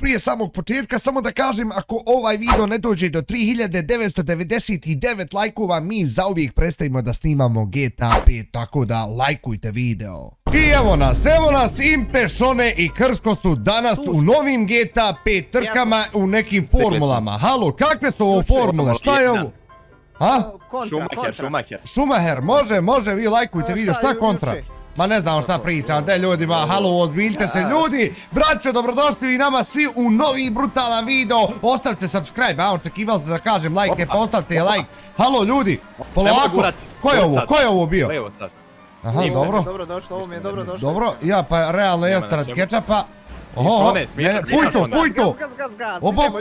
Prije samog početka, samo da kažem, ako ovaj video ne dođe do 3999 lajkova, mi zauvijek prestajemo da snimamo GTA 5, tako da lajkujte video. I evo nas, evo nas, Impe, Šone i Krško su danas u novim GTA 5 trkama u nekim formulama. Halo, kakve su ovo formule, šta je ovo? A? Šumacher, Šumacher. Šumaher, može, može, vi lajkujte video, šta šta je kontra? Ma ne znam šta pričam, te ljudima, halo, ozbiljite se. Ljudi, braćo, dobrodošli i nama svi u novi brutalan video, ostavite subscribe, a očekivao sam da kažem like, pa ostavite like, halo ljudi, polako, ko je ovo, ko je ovo bio? Levo sad. Aha, dobro, Dobro. Došlo, ovo mi je dobro došlo. dobro, ja pa realno jesam rad kečapa, oho, da fuj to, fuj to,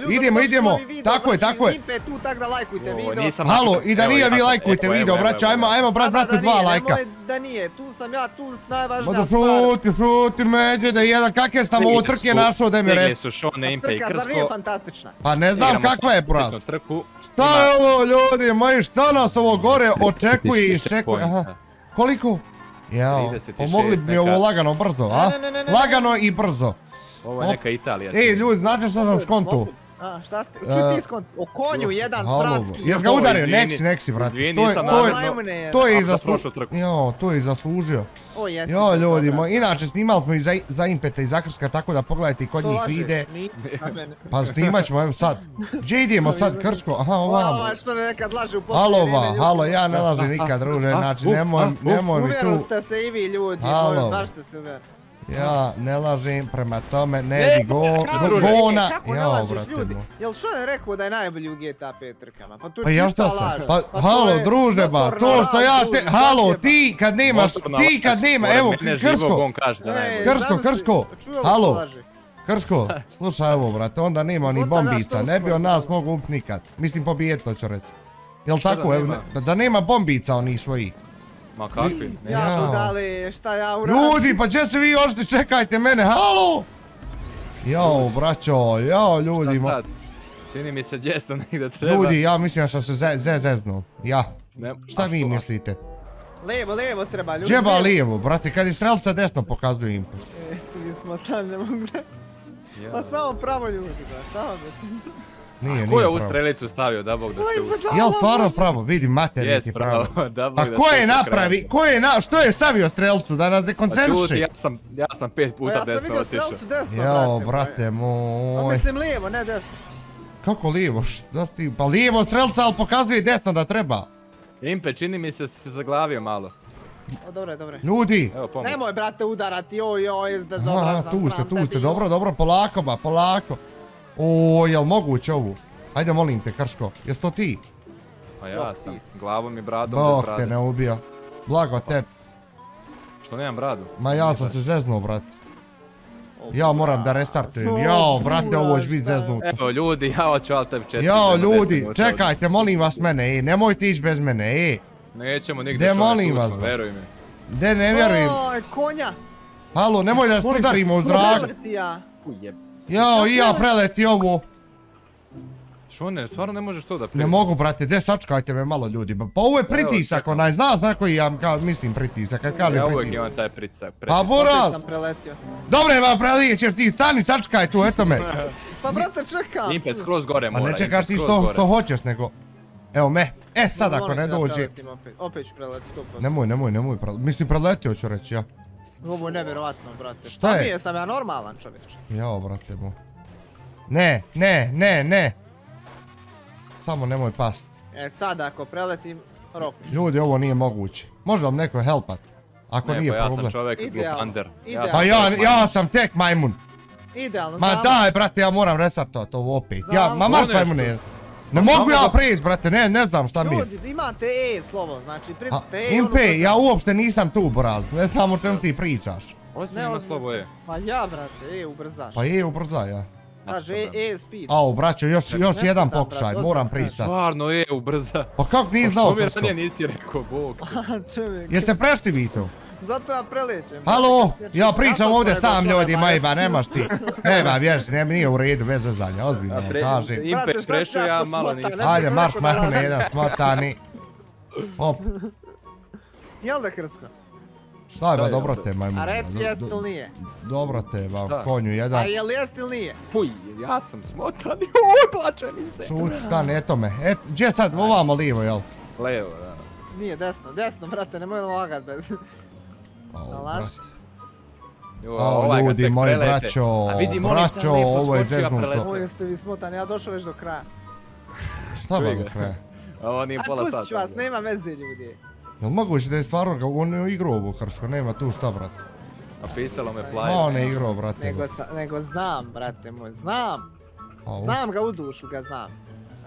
idemo, idemo. Tako je, znači, tako je. Impe tu, tak da lajkujte video. halo, i da nije vi lajkujte video, evo, ajmo, ajmo, brat, Da, da, brate, da dva lajka. Da nije, tu sam ja, tu najvažnija stvar. šuti, šuti, međude, jedan, kakve sam ovo trke našao da mi stigli reci? su Šone, Impe i Trka, zar nije fantastična? Pa ne znam kakva je trku. Šta je ovo ljudi moji, šta nas ovo gore očekuje i 36 iščekuje? Koliko? Jao, 36 pomogli bi mi ovo lagano brzo, a? Ne, ne, ne, ne, ne. Lagano i brzo. Ovo je neka Italija. Ej ljudi, znate šta sam skontu? A, šta ste? E, Čuj ti skont. O konju, jedan Halo, stratski. jes ga udario, neksi, neksi, izvini, To je, to je, to i zaslužio. Jo, to je i zaslužio. O, jesi. Jo, ljudi moji, inače snimali smo i za, za Impeta i za Krska, tako da pogledajte i kod To njih ni- mene. Pa snimat ćemo, evo sad. Gdje idemo sad, Krsko? Aha, ovamo. Ova što nekad laže u posljednje Halo va, halo, ja ne lažem nikad, druže, znači nemoj, nemoj mi Uvjerili tu, ste se i vi ljudi, baš ste se uvjerili. Ja ne lažem, prema tome, ne Ne, di go, ne, gona, Kako ne jao, lažeš brate ljudi? Jel što je rekao da je najbolji u GTA 5 trkama? Pa je Pa ja šta sam? Pa, to halo, druže, ba, to što ja te, halo, ti kad nemaš, ti kad nema, evo. Ej, Krsko, zamisli, Krsko, čuo halo. Krsko, slušaj ovo, brate, onda nema ni bombica, ne bi on nas mogu upit nikad. Mislim, pobijet to ću reći. Jel tako, evo, ne- da nema bombica onih svojih. Ma kakvi? Ne, Ja, budali, šta ja uradim? Ljudi, pa če se vi ošti, čekajte mene, halo! Jao, braćo, jao, ljudi, Šta mo- sad? Čini mi se djesto negdje treba. ljudi, ja mislim da sam se ze- ze- zeznuo, ja. Ne, Šta vi mislite? Levo, levo treba, ljudi. Džeba lijevo, brate, kad je strelca desno pokazuje im. Jeste, mi smo tam, ne mogu gledati. Ja. Pa samo pravo ljudi, da, šta vam jeste? Nije, Ko nije je ovu strelicu stavio da bog da se? Jel stvarno pravo, vidi, materijet Jes je pravo. Pa da ko je napravi, ko je na, što je savio strelcu, da nas Pa čuti, dekoncentriši? ja sam, ja sam pet Pa puta ja sam desno vidio otišao. strelcu desno, Jao, Pa brate Pa moj. mislim lijevo, ne desno. Kako lijevo, šta si ti, pa lijevo strelca, ali pokazuje desno da treba. Impe, čini mi se da si se zaglavio malo. O, dobro je, dobro je. Ljudi, Evo pomoć. Nemoj, brate, udarati, oj, oj, jes Aha, bezobrazan. tu ste, tu te ste, dobro, dobro, polako ba, polako. O, jel moguće ovu? Ajde molim te, Krško, jes to ti? Pa ja sam, glavom i bradom bez Bog te brade. ne ubija. Blago tebi. Što nemam bradu? Ma ja sam se zeznuo, brat. O, Ja moram da restartujem. Jao, brate, ovo će biti zeznuto. Evo ljudi, ja hoću Altev 4. Jao, ljudi, čekajte, molim vas mene, e, nemojte ići bez mene, e. Nećemo nigdje De, šone, molim vas, veruj mi. De, ne vjerujem. Oj, konja. Halo, nemoj da se udarimo u zrak. Preleti. Jao, i ja preleti ovo. Šone, stvarno ne možeš to da Ne primi. mogu, brate, de, sačekajte me malo, ljudi. Pa ovo je pritisak, onaj, znaš na koji ja mislim pritisak, kad kažem Ja uvijek pritisak. imam taj pritisak. Pa buraz! sam preletio. Dobre, ba, prelije ćeš ti, stani, sačekaj tu, eto me. Pa, brate, čekam. Impe, skroz gore A mora. ne Impe, čekaš ti što, što hoćeš, nego... Evo me. E, sad ako ne dođe... Opet, opet ću preletiti 100%. Nemoj, nemoj, nemoj, mislim preletio ću reći, ja. Ovo je nevjerovatno, brate. Šta je? Pa nije sam ja normalan čovječ. Jao, brate mu. Ne, ne, ne, ne. Samo nemoj past. E, sad ako preletim, rok. Ljudi, ovo nije moguće. Može vam neko helpat? Ako Ne, nije pa ja sam problem. čovjek Idealno. glupander. Idealno. Pa ja, ja sam tek majmun. Idealno, Ma daj, brate, ja moram restartovat ovo opet. Ja, ma marš Ono majmune. Ne mogu ja da- prijeći, brate, ne, ne znam šta mi je. Ljudi, imate E slovo, znači A, pritisnite E ono Impe, ja uopšte nisam tu, braz. Ne znam o čemu ti pričaš. Ne, ima slovo je. Pa ja, brate, E ubrzaš. Pa je, ubrza ja. Kaže E, E speed. Ao, braćo, još, još ne jedan pokušaj, moram ozbiljno, pričat. Stvarno je, ubrza. Pa kako nisi znao Što mi ranije nisi rekao, bog. Jeste prešli vi to? Zato ja prelećem. Halo, ja pričam ovdje je sam ljudi, ovaj majba, nemaš ti. Nema, vjeriš, ne, nije u redu, bez zezanja, ozbiljno A kažem. Impe, šta prešao ja malo nisam. ne? Ajde, sam marš radim. jedan smotani. Hop, Jel da krsko? Daj ba, je dobro to? te, majmun. A reci Do- jest do- ili nije? Dobro te, ba, Šta? konju A jedan. jel jest ili nije? Puj, ja sam smotan. Mi se. Šut, stan, eto me. Et, gdje sad, ovamo livo, jel? Levo, da. Nije, desno, desno, brate, nemoj lagat bez... Au, A Ao, ovaj ljudi moji, braćo, A braćo, ovo je a zeznuto. jeste vi smotani, ja došao već do kraja. Šta ba do kraja? A Ovo nije pola sata. pustit ću vas, nema veze ljudi. Jel moguće da je stvarno on je igrao Bukarsko, nema tu šta, brat. A pisalo me Ma plaje. on je igrao, brate. Nego, sa, nego znam, brate moj, znam. Znam ga u dušu, ga znam.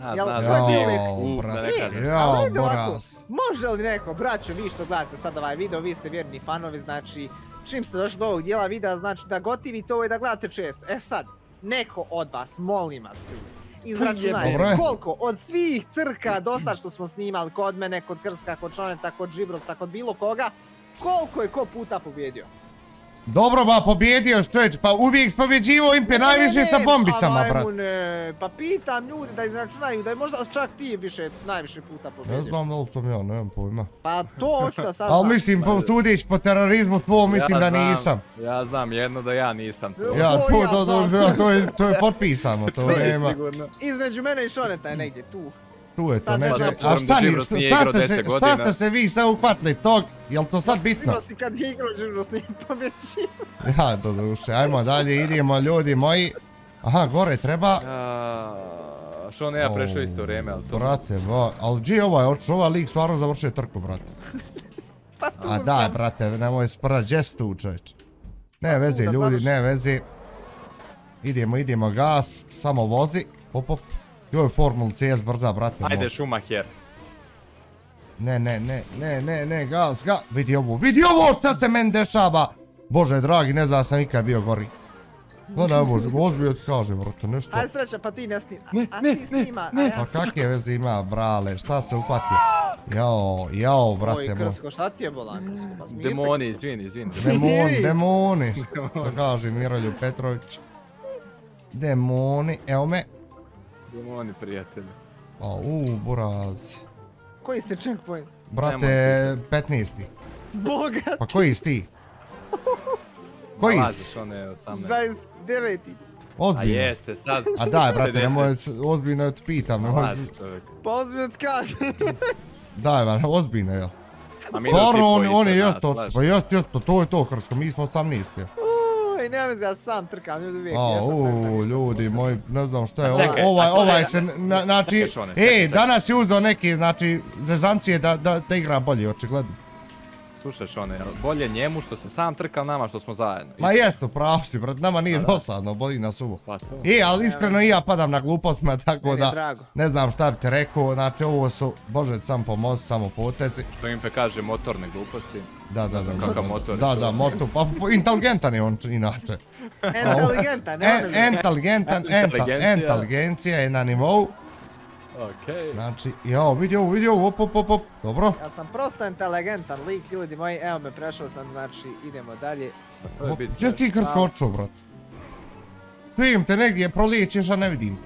A, Jel- zna, to je zna, nije. uvijek-. Ja, Boras. može li neko, braćo, vi što gledate sad ovaj video, vi ste vjerni fanovi, znači, čim ste došli do ovog dijela videa, znači da gotivite ovo i da gledate često. E sad, neko od vas, molim vas, izračunajte koliko od svih trka do sad što smo snimali, kod mene, kod Krska, kod Čoneta, kod Žibrosa, kod bilo koga, koliko je ko puta pobjedio? Dobro ba, pobjedio čovječ, pa uvijek pobjeđivo Impe najviše Ne, sa ne, bombicama, pa brat. Pa pitam ljude da izračunaju, da je možda čak ti više, najviše puta Ne pobjedio. znam da li sam ja, nemam pojma. Pa to hoću da saznam. Ali mislim, po, sudić po terorizmu tvom, mislim Ja da nisam. Ja znam jedno da ja nisam tu. Ja, To to, ja to, to, to, to je, to je potpisano, to nema. Sigurno. Između mene i Šoneta je negdje tu. Tu je to ne negdje. A šta, Da ni- Žibros šta, nije šta igrao ste se, 10 šta godina. ste se vi sad uhvatili tog? Jel to sad bitno? Bilo si kad je igrao Žibros nije pobjeći. Ja, do duše, ajmo dalje, idemo ljudi moji. Aha, gore treba. A, Što ne ja prešao isto vrijeme, ali to... Brate, ba, ali gdje je ovaj, oči, ovaj lik stvarno završio trku, brate. Pa tu A sam. daj, brate, nemoj sprat, gdje si tu, čovječ? Ne vezi, da ljudi, završi. ne vezi. Idemo, idemo, gas, samo vozi. Hop, hop. Joj, Formula CS brza, brate. Ajde. Schumacher. Ne, ne, ne, ne, ne, ne, gas, ga. Vidi ovo, vidi ovo šta se meni dešava. Bože dragi, ne znam da sam ikad bio gori. Gledaj ovo, ozbiljno ti kažem, brate, nešto. Aj sreća, pa ti ne snima. Ne, A ne, ti ne, snima, ne. a ja... Pa kakve veze ima, brale, šta se uhvatio? Jao, jao, Oj, brate moj. Krsko, šta ti je bolan, Krsko? Pa Demoni, izvini, izvini. Demoni, demoni. To kaže Miroljub Petrović. Demoni, evo me. Demoni, prijatelji. A, u, buraz. Koji ste checkpoint? Brate, 15. Bogat, Pa koji si ti? Koji si? Laziš, on je 18. 29. A Ozbiljno. jeste, sad. A daj, brate, 50. nemoj, ozbiljno da te pitam, nemoj. Pa ozbiljno ti kažem. daj, ba, ozbiljno, jel? A doći on, on je isto jest nas, to, znaš. pa jest, jest, to je to, Hrsko, mi smo 18. nema veze, ja sam trkam, ljudi uvijek A, da u, ljudi moji, ne znam šta je, čekaj, ovaj, ovaj se, na- znači, ej, čekaj. danas je uzeo neki, znači, zezancije da, da, da igra bolje, očigledno. Slušaj Šone, bolje njemu što se sam trkal nama što smo zajedno. Ma jesu, pravo si, brat, nama nije dosadno, boli nas uvo. Pa to. E, ali iskreno i ja padam na glupostima, tako da, drago. ne znam šta bi ti rekao, znači ovo su, bože, sam pomozi, samo potezi. Što im pe kaže motorne gluposti. Da, da, da, Kakav motor je da, da, motor, pa inteligentan je on inače. Inteligentan, nema E, veze. inteligentan, ental, Inteligencija. inteligencija je na nivou, Okej. znači, jao, vidi ovo, vidi ovo, op, op, op, op, dobro. Ja sam prosto inteligentan lik, ljudi moji, evo me, prešao sam, znači, idemo dalje. Bitno. Gdje ti krško očuo, brat? Čujem te negdje, proliječeš, a ne vidim.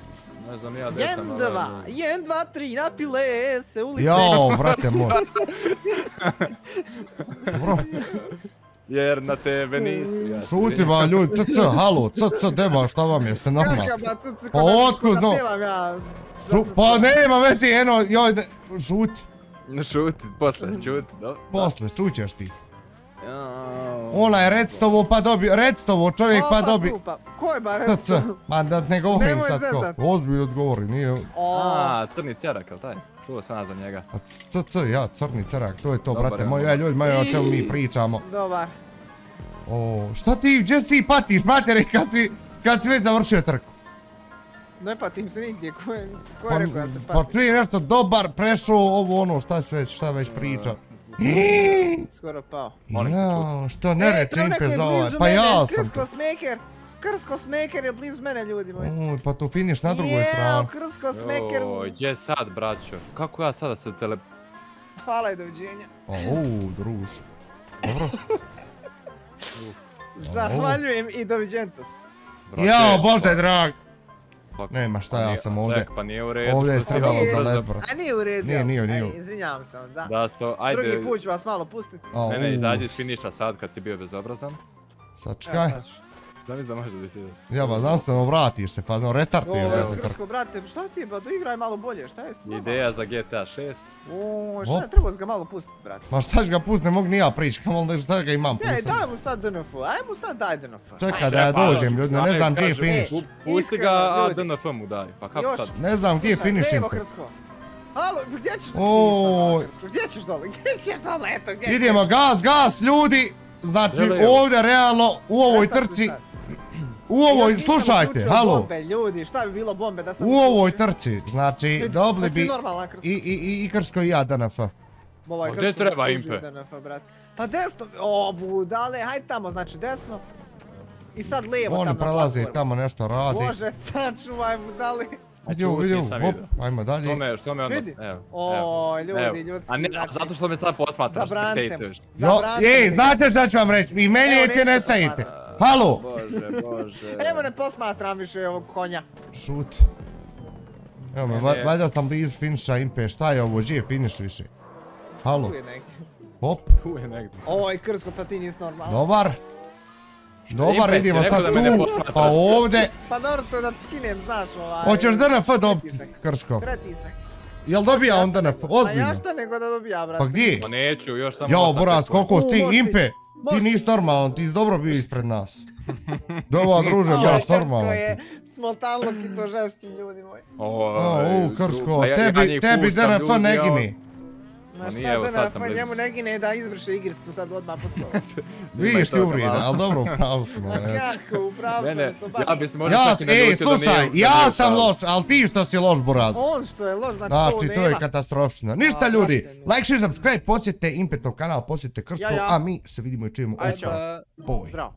Ne znam ja gdje sam. Jen, ali- dva, jen, dva, tri, napile se ulice. Jao, brate moj. Dobro, Jer na tebe nisu. Ja šuti ba ljudi, c, c, halo, c, c, deba, šta vam jeste normalno? Kaka ba, cici, Pa ko da- otkud no? ja. Šu, pa nema veze, eno, joj, šuti, Šuti, posle, čuti, dobro. posle, čućeš ti. Ona je redstovo pa dobio, redstovo čovjek pa Opa, dobi. cupa. Ko je C, c, ma da ne govorim sad ko. Ozbiljno odgovori, nije. A, crni cerak, jel taj? Čuo sam za njega. A c, c, ja, crni cerak, to je to, Dobar brate moj, ono. ej, ljudi moji, o čemu mi pričamo. dobar. O, šta ti, gdje si ti patiš, materi, kad si, kad si već završio trku? Ne patim se nigdje, ko je, ko Pa, je rekao da se pa patim? čuje nešto dobar, prešao ovo ono, šta se već, šta već priča. Skoro pao. Molim te, Ja, što ne reče Impe je za ovaj, pa ja sam. Krsko smeker, Krsko smeker je blizu mene, ljudi moji. Uj, pa tu finiš na drugoj Jeo, strani. Krsko smeker, Joj, gdje sad, braćo? Kako ja sada se tele... hvala i doviđenja. O, druž. Dobro. Zahvaljujem i doviđentas. Jao, bože drag. Pa- Nema šta, pa ja sam ovdje. ček, pa nije u redu. Ovdje je malo za lebra. A nije u redu. Nije, nije, nije. Ej, izvinjavam se vam, da. Da, sto, ajde. Drugi put ću vas malo pustiti. Ne, ne, izađi iz finiša sad kad si bio bezobrazan. Sačekaj. Evo sad ću. Da mislim da može da si... Ja ba, znanstveno vratiš se, fazno restart je. Joj, vjerojatno. Krsko, brate, šta ti je, ba, doigraj malo bolje, šta je s tobom? Ideja za GTA 6. O, šta je, trebao si ga malo pustiti, brate. Ma šta ću ga pust, ne mogu ni ja prič, kamo da šta ga imam Ej, pustit. daj mu sad DNF, aj mu sad daj DNF. Čekaj da ja Pa, dođem, ljudi, ne znam gdje je finish. pu- Pusti ga, a. DNF mu daj. Pa kako Još. sad? Ne znam gdje je finish Evo. Krsko. Halo, gdje ćeš Krsko? Gdje ćeš dole? Gdje ćeš dole? Eto, gdje Idemo, gas, gas, ljudi! Znači, evo. ovdje realno, u ovoj trci, u ovoj, slušajte, halo, Bombe, ljudi, šta bi bilo bombe da sam u ovoj trci, znači, dobili bi i, i, i, Krsko i ja DNF. Ovaj gdje treba impe? DNF, brate. Pa desno, o budale, hajde tamo, znači desno. I sad lijevo tamo na prelaze tamo nešto radi. Bože, sačuvaj budale. Vidi, sam hop, ajmo dalje. Što me, što me odnos... Vidi. Evo, evo. O, ljudi, ljudski, A ne, znači- zato što me sad posmatraš, Zabranite. Jo, Zabranite ej, mi. znate šta ću vam reći, i meni je neću ne stajite. Halo! Bože, bože. Evo ne posmatram više ovog konja. Šut. Evo me, valjda sam blizu finiša Impe, šta je ovo, gdje je finiš više? Halo, Tu je negdje. hop, Tu je negdje. Oj, Krsko, pa ti nisi normalan. dobar. Dobar, rekao sad tu, pa ovdje. Pa dobro, to da skinem, znaš ovaj... Hoćeš DNF dobiti. Krsko? Pretisak. Jel dobija on DNF? A Ozbiljno. ja šta nego da dobija, brate. Pa gdje? Pa neću, još samo Jao, sekundi. koliko si ti, Impe, ti nisi normalan, ti si dobro bio ispred nas. Dobar druže, baš Krsko normalan to žešći, ljudi moji. O, u, pa ja- ja tebi, tebi DNF ne ja- gini. Ma šta nije, evo, sad pa njemu ne gine da izvrše igricu sad odmah poslo. Vidiš ti uvrida, ali dobro, pravo smo. jes. Kako, upravo sam to baš. ja bi se možda Ja, čak i ej, da slušaj, ja sam loš, ali ti što si loš, Buraz. On što je loš, znači, Znači, to to je nema. katastrofično. Ništa ljudi, like, share, subscribe, posjetite Impetov kanal, posjetite Krsto, a mi se vidimo i čujemo Ajde, uskoro. Boj. zdravo.